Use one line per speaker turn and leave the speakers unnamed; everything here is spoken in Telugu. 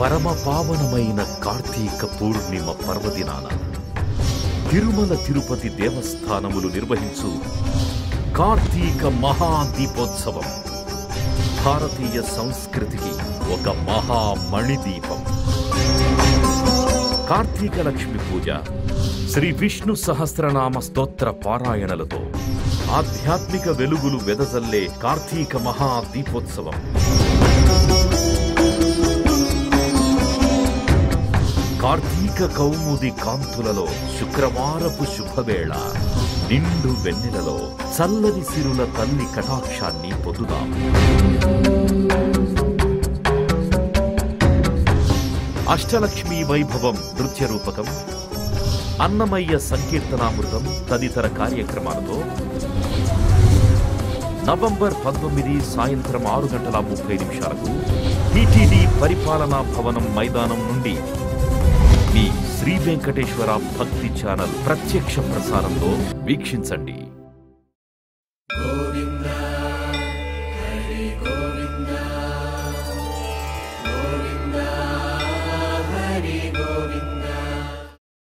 పరమ పావనమైన కార్తీక పూర్ణిమ పర్వదినాన తిరుమల తిరుపతి దేవస్థానములు నిర్వహించు కార్తీక మహాదీపోత్సవం. భారతీయ సంస్కృతికి ఒక మహామణిదీపం. కార్తీక లక్ష్మి పూజ శ్రీ విష్ణు సహస్రనామ స్తోత్ర పారాయణలతో ఆధ్యాత్మిక వెలుగులు వెదజల్లే కార్తీక మహాదీపోత్సవం. కార్తీక కౌముది కాంతులలో శుక్రవారపు శుభవేళ. నిండు వెన్నెలలో చల్లని సిరుల తల్లి కటాక్షాన్ని పొందుదాం అష్టలక్ష్మీ వైభవం నృత్య రూపకం అన్నమయ్య సంకీర్తనామృతం తదితర కార్యక్రమాలతో. నవంబర్ పంతొమ్మిది సాయంత్రం ఆరు గంటల ముప్పై నిమిషాలకు టిటిడి పరిపాలనా భవనం మైదానం నుండి మీ శ్రీ వెంకటేశ్వర భక్తి ఛానల్ ప్రత్యక్ష ప్రసారంలో వీక్షించండి.